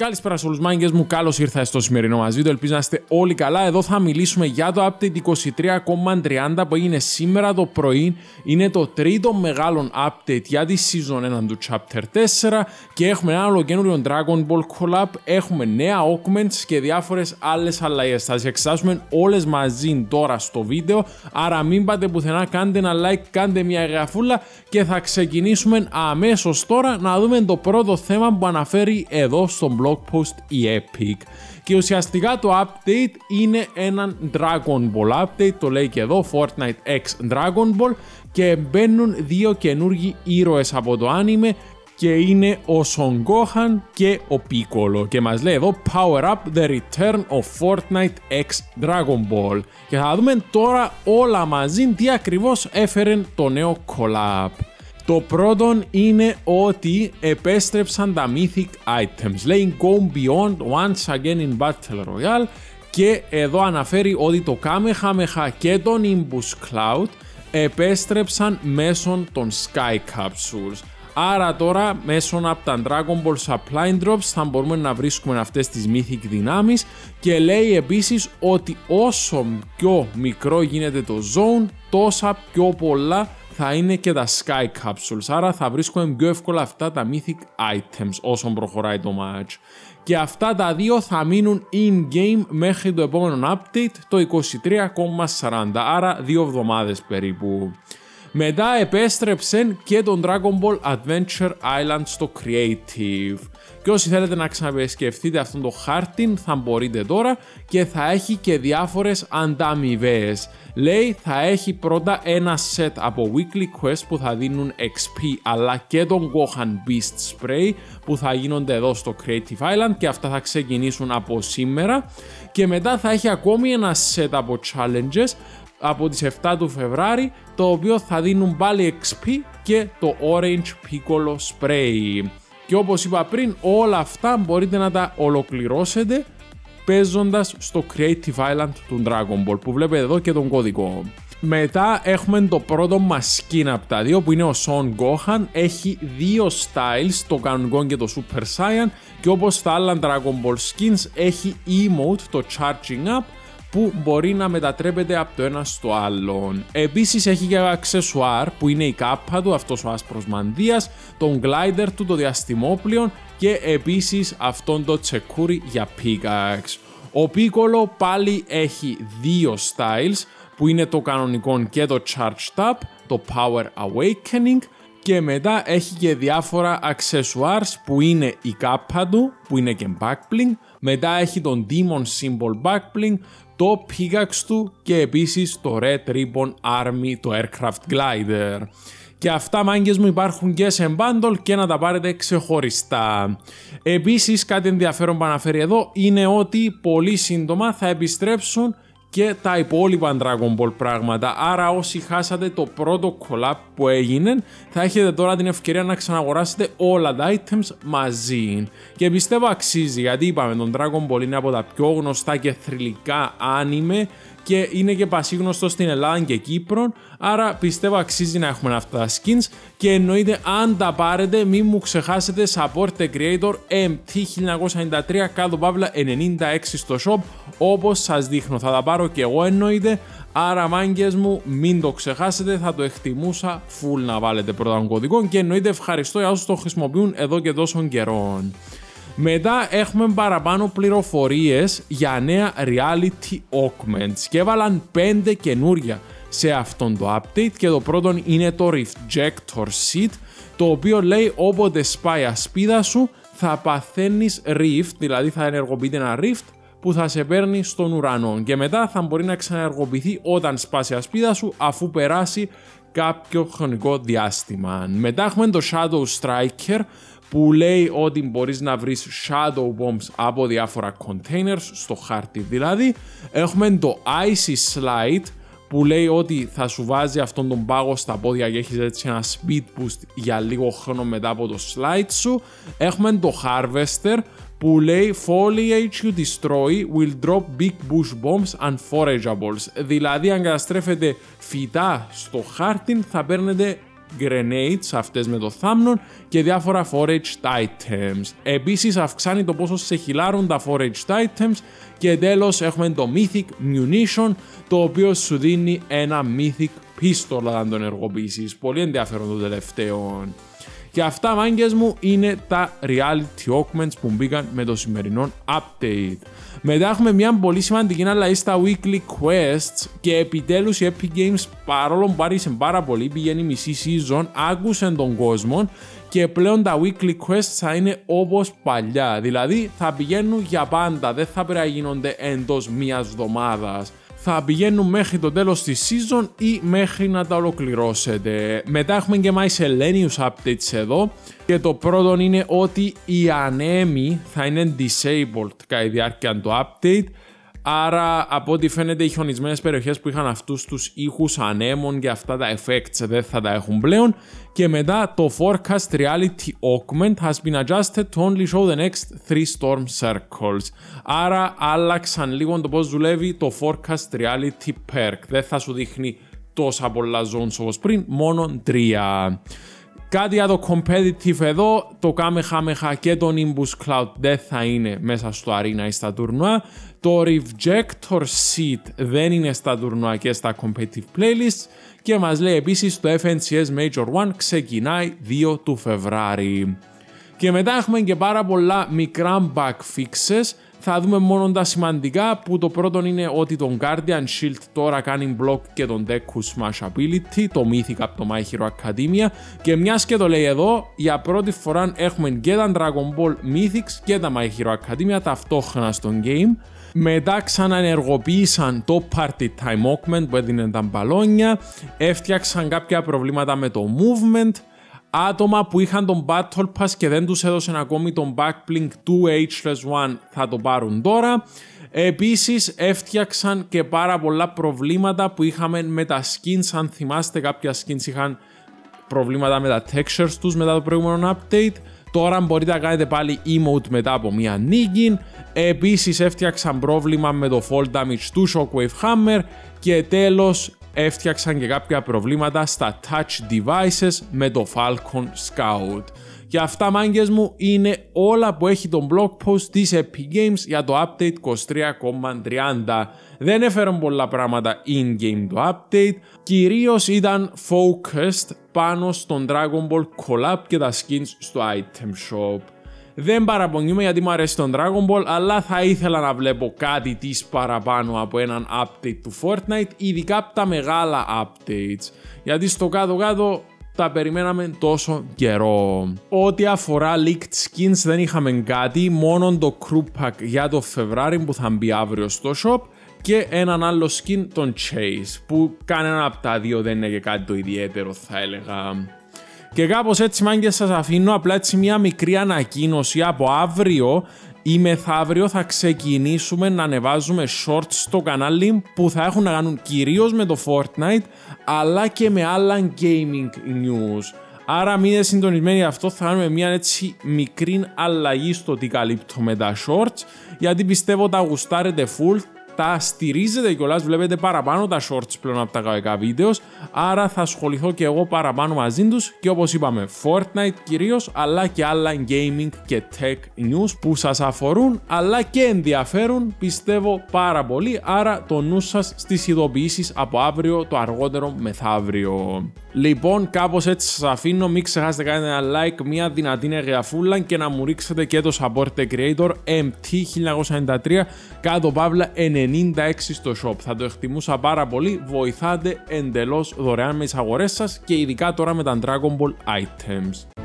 Καλησπέρα σε όλους μάγκες μου, καλώς ήρθατε στο σημερινό μας βίντεο, ελπίζω να είστε όλοι καλά. Εδώ θα μιλήσουμε για το update 23.30 που έγινε σήμερα το πρωί. Είναι το τρίτο μεγάλο update για τη season 1 του chapter 4 και έχουμε ένα άλλο καινούριο Dragon Ball Collab, έχουμε νέα augments και διάφορες άλλες αλλαγές. Θα τις εξάσουμε όλες μαζί τώρα στο βίντεο, άρα μην πάτε πουθενά, κάντε ένα like, κάντε μια εγγραφούλα και θα ξεκινήσουμε αμέσως τώρα να δούμε το πρώτο θέμα που αναφέρει εδώ στο blog blog post η Epic. Και ουσιαστικά το update είναι ένα Dragon Ball update, το λέει και εδώ Fortnite X Dragon Ball και μπαίνουν δύο καινούργιοι ήρωες από το anime και είναι ο Son Gohan και ο Piccolo και μας λέει εδώ Power Up The Return of Fortnite X Dragon Ball και θα δούμε τώρα όλα μαζί τι ακριβώς έφερε το νέο collab. Το πρώτο είναι ότι επέστρεψαν τα Mythic Items. Λέει Go Beyond once again in Battle Royale και εδώ αναφέρει ότι το Kamehameha και το Nimbus Cloud επέστρεψαν μέσω των Sky Capsules. Άρα τώρα μέσω από τα Dragon Ball Supply Drops θα μπορούμε να βρίσκουμε αυτές τις Mythic δυνάμεις και λέει επίσης ότι όσο πιο μικρό γίνεται το zone τόσα πιο πολλά θα είναι και τα Sky Capsules, άρα θα βρίσκουμε πιο εύκολα αυτά τα Mythic Items όσο προχωράει το match. Και αυτά τα δύο θα μείνουν in-game μέχρι το επόμενο update, το 23,40, άρα δύο εβδομάδες περίπου. Μετά επέστρεψε και τον Dragon Ball Adventure Island στο Creative. Και όσοι θέλετε να ξαναπεσκεφτείτε αυτόν το χάρτη θα μπορείτε τώρα και θα έχει και διάφορες ανταμοιβές. Λέει θα έχει πρώτα ένα set από weekly quest που θα δίνουν XP αλλά και τον Gohan Beast Spray που θα γίνονται εδώ στο Creative Island και αυτά θα ξεκινήσουν από σήμερα και μετά θα έχει ακόμη ένα set από challenges από τις 7 του Φεβράρι το οποίο θα δίνουν πάλι XP και το Orange Piccolo Spray. Και όπως είπα πριν όλα αυτά μπορείτε να τα ολοκληρώσετε παίζοντας στο Creative Island του Dragon Ball που βλέπετε εδώ και τον κωδικό. Μετά έχουμε το πρώτο μας skin από τα δύο που είναι ο Son Gohan. Έχει δύο styles, το κανονικό και το Super Saiyan και όπως τα άλλα Dragon Ball skins έχει emote, το Charging Up που μπορεί να μετατρέπεται από το ένα στο άλλο. Επίσης έχει και αξεσουάρ που είναι η κάπα του, αυτός ο άσπρος μανδύας, τον glider του, το διαστημόπλιο και επίσης αυτόν το τσεκούρι για pickaxe. Ο Piccolo πάλι έχει δύο styles που είναι το κανονικό και το Charged Up, το Power Awakening και μετά έχει και διάφορα accessoires που είναι η κάπα του που είναι και backbling, μετά έχει τον Demon Symbol backbling, το pickaxe του και επίσης το Red Ribbon Army, το Aircraft Glider. Και αυτά μάγκες μου υπάρχουν και σε bundle και να τα πάρετε ξεχωριστά. Επίσης κάτι ενδιαφέρον που αναφέρει εδώ είναι ότι πολύ σύντομα θα επιστρέψουν και τα υπόλοιπα Dragon Ball πράγματα. Άρα όσοι χάσατε το πρώτο collab που έγινε θα έχετε τώρα την ευκαιρία να ξαναγοράσετε όλα τα items μαζί. Και πιστεύω αξίζει γιατί είπαμε τον Dragon Ball είναι από τα πιο γνωστά και θρηλυκά anime και είναι και πασίγνωστο στην Ελλάδα και Κύπρο, άρα πιστεύω αξίζει να έχουμε αυτά τα skins και εννοείται αν τα πάρετε μην μου ξεχάσετε support the creator MT1993 κάτω παύλα 96 στο shop όπως σας δείχνω θα τα πάρω και εγώ εννοείται Άρα μάγκες μου μην το ξεχάσετε, θα το εκτιμούσα full να βάλετε πρώτα κωδικό και εννοείται ευχαριστώ για όσους το χρησιμοποιούν εδώ και τόσο καιρό. Μετά έχουμε παραπάνω πληροφορίες για νέα reality augments και έβαλαν 5 καινούρια σε αυτόν το update και το πρώτο είναι το Rejector Seat το οποίο λέει όποτε σπάει ασπίδα σου θα παθαίνεις rift, δηλαδή θα ενεργοποιείται ένα rift που θα σε παίρνει στον ουρανό και μετά θα μπορεί να ξαναεργοποιηθεί όταν σπάσει ασπίδα σου αφού περάσει κάποιο χρονικό διάστημα. Μετά έχουμε το Shadow Striker που λέει ότι μπορείς να βρεις shadow bombs από διάφορα containers στο χάρτη δηλαδή. Έχουμε το icy slide που λέει ότι θα σου βάζει αυτόν τον πάγο στα πόδια και έχεις έτσι ένα speed boost για λίγο χρόνο μετά από το slide σου. Έχουμε το harvester που λέει foliage you destroy will drop big bush bombs and forageables. Δηλαδή αν καταστρέφετε φυτά στο χάρτη θα παίρνετε grenades, αυτές με το θάμνον και διάφορα foraged items. Επίσης αυξάνει το πόσο σε χυλάρουν τα foraged items και τέλος έχουμε το mythic munition το οποίο σου δίνει ένα mythic pistol αν τον ενεργοποιήσεις. Πολύ ενδιαφέρον το τελευταίο. Και αυτά μάγκες μου είναι τα reality augments που μπήκαν με το σημερινό update. Μετά έχουμε μια πολύ σημαντική αλλαγή στα weekly quests και επιτέλους η Epic Games παρόλο που άργησε πάρα πολύ πηγαίνει μισή season, άκουσε τον κόσμο και πλέον τα weekly quests θα είναι όπως παλιά. Δηλαδή θα πηγαίνουν για πάντα, δεν θα πρέπει να γίνονται εντός μιας εβδομάδας θα πηγαίνουν μέχρι το τέλος της season ή μέχρι να τα ολοκληρώσετε. Μετά έχουμε και miscellaneous updates εδώ και το πρώτο είναι ότι οι ανέμοι θα είναι disabled κατά τη διάρκεια του update Άρα από ό,τι φαίνεται οι χιονισμένες περιοχές που είχαν αυτούς τους ήχους ανέμων και αυτά τα effects δεν θα τα έχουν πλέον και μετά το forecast reality augment has been adjusted to only show the next three storm circles. Άρα άλλαξαν λίγο το πώς δουλεύει το forecast reality perk. Δεν θα σου δείχνει τόσα πολλά zones όπως πριν, μόνο τρία. Κάτι για το competitive εδώ, το Kamehameha και το Nimbus Cloud δεν θα είναι μέσα στο arena ή στα τουρνουά. Το Rejector Seat δεν είναι στα τουρνουά και στα competitive playlists και μας λέει επίσης το FNCS Major 1 ξεκινάει 2 του Φεβράρι. Και μετά έχουμε και πάρα πολλά μικρά bug fixes θα δούμε μόνο τα σημαντικά που το πρώτο είναι ότι τον Guardian Shield τώρα κάνει block και τον Deku Smash Ability, το Mythic από το My Hero Academia. Και μιας και το λέει εδώ, για πρώτη φορά έχουμε και τα Dragon Ball Mythics και τα My Hero Academia ταυτόχρονα στο game. Μετά ξαναενεργοποίησαν το Party Time Augment που έδινε τα μπαλόνια, έφτιαξαν κάποια προβλήματα με το movement, άτομα που είχαν τον Battle Pass και δεν τους έδωσαν ακόμη τον Backblink του Ageless One θα το πάρουν τώρα. Επίσης έφτιαξαν και πάρα πολλά προβλήματα που είχαμε με τα skins. Αν θυμάστε κάποια skins είχαν προβλήματα με τα textures τους μετά το προηγούμενο update. Τώρα μπορείτε να κάνετε πάλι emote μετά από μια νίκη. Επίσης έφτιαξαν πρόβλημα με το fall damage του Shockwave Hammer και τέλος έφτιαξαν και κάποια προβλήματα στα touch devices με το Falcon Scout. Και αυτά μάγκες μου είναι όλα που έχει το blog post της Epic Games για το update 23.30. Δεν έφεραν πολλά πράγματα in-game το update, κυρίως ήταν focused πάνω στον Dragon Ball Collab και τα skins στο item shop. Δεν παραπονιούμαι γιατί μου αρέσει τον Dragon Ball, αλλά θα ήθελα να βλέπω κάτι της παραπάνω από έναν update του Fortnite, ειδικά από τα μεγάλα updates. Γιατί στο κάτω-κάτω τα περιμέναμε τόσο καιρό. Ό,τι αφορά leaked skins δεν είχαμε κάτι, μόνο το crew pack για το Φεβράρι που θα μπει αύριο στο shop και έναν άλλο skin, τον Chase, που κανένα από τα δύο δεν είναι και κάτι το ιδιαίτερο θα έλεγα. Και κάπως έτσι μάγκες σας αφήνω απλά έτσι μια μικρή ανακοίνωση από αύριο. Ή μεθαύριο θα ξεκινήσουμε να ανεβάζουμε shorts στο κανάλι που θα έχουν να κάνουν κυρίως με το Fortnite αλλά και με άλλα gaming news. Άρα μείνετε συντονισμένοι αυτό, θα κάνουμε μια έτσι μικρή αλλαγή στο τι καλύπτω τα shorts γιατί πιστεύω τα γουστάρετε full τα στηρίζετε κιόλα, βλέπετε παραπάνω τα shorts πλέον από τα κανονικά βίντεος. Άρα θα ασχοληθώ και εγώ παραπάνω μαζί τους και όπως είπαμε, Fortnite κυρίως, αλλά και άλλα gaming και tech news που σας αφορούν, αλλά και ενδιαφέρουν πιστεύω πάρα πολύ. Άρα το νου σας στις ειδοποιήσεις από αύριο το αργότερο μεθαύριο. Λοιπόν, κάπως έτσι σας αφήνω. Μην ξεχάσετε κάνετε ένα like, μια δυνατή εγγραφούλα και να μου ρίξετε και το support creator MT1993 κάτω παύλα 96 στο shop. Θα το εκτιμούσα πάρα πολύ. Βοηθάτε εντελώς δωρεάν με τις αγορές σας και ειδικά τώρα με τα Dragon Ball items.